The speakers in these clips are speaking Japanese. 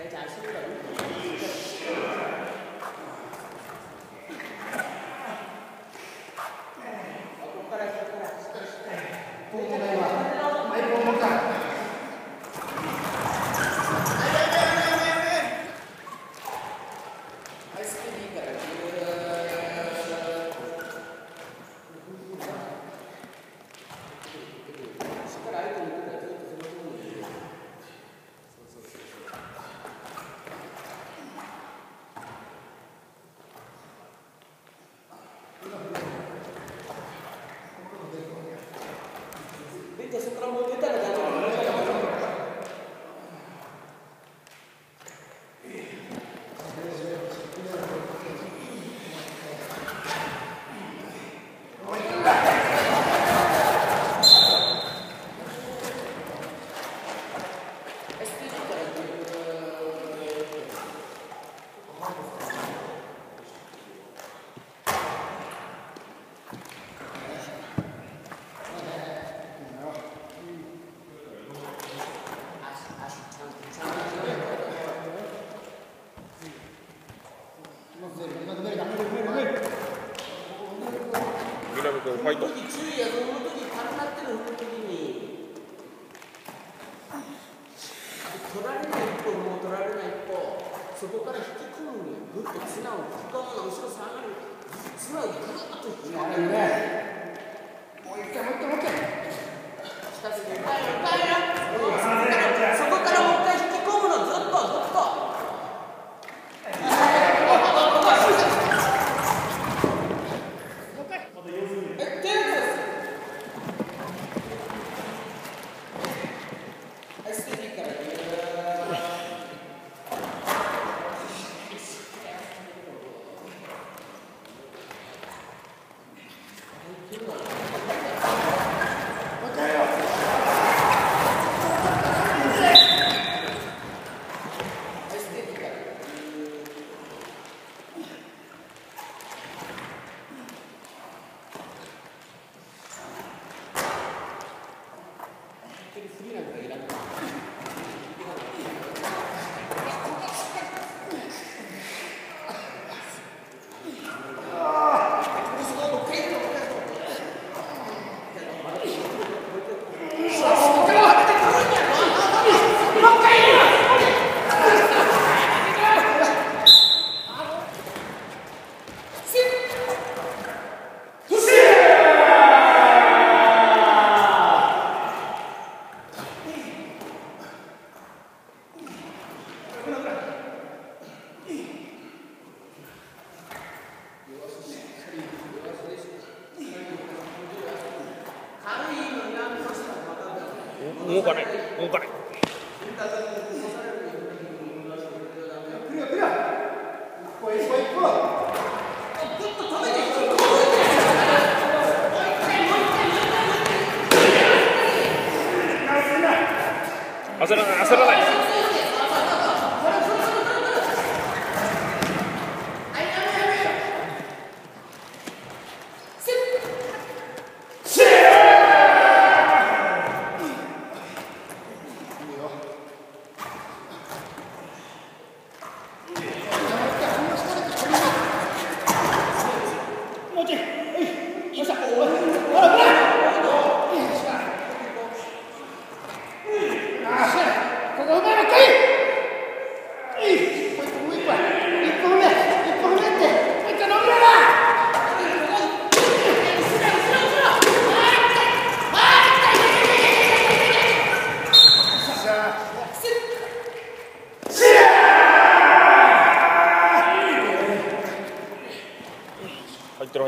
Để giải. イト注意やその時軽なってる時に取られない一歩もう取られない一歩そこから引き込むにぐっと綱をドーン後ろ下がる綱をぐっと引き込むねもう一回もう一回もう一回下す。ぎるそこからもう一回引き込むのずっとずっとえ手ですはいステージからぐーはいステージからフリーなんかいらない動かない動かない焦らない焦らない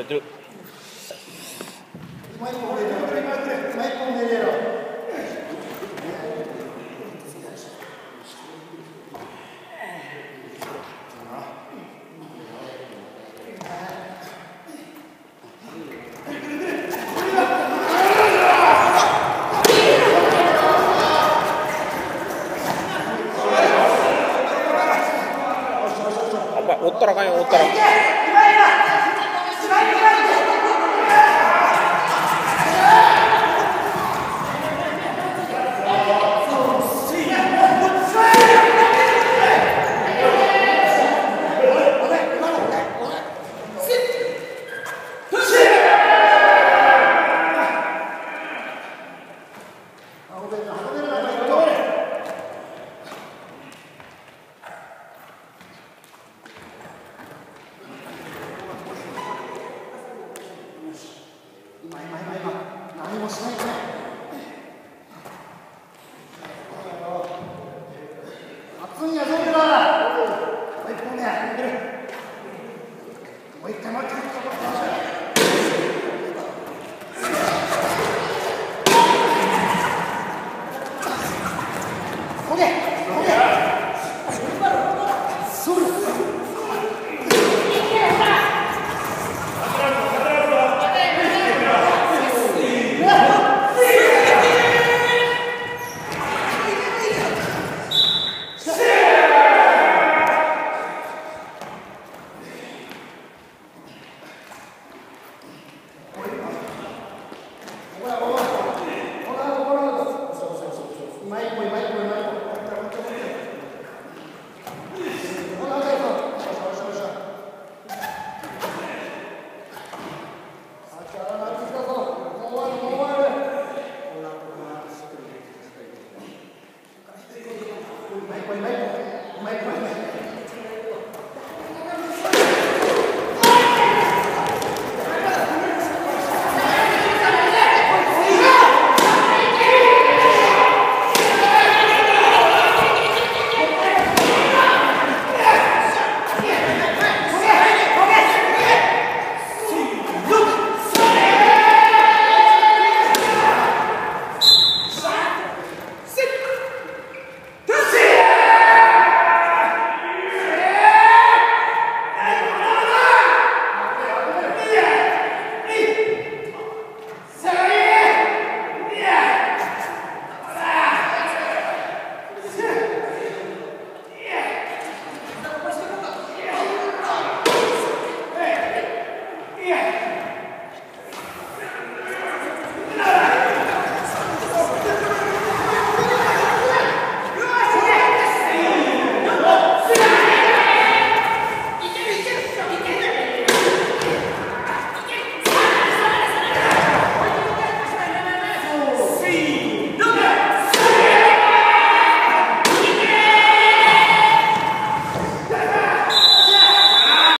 入ってる。おったらかんよおったら。Thank you. もう一回もう一回。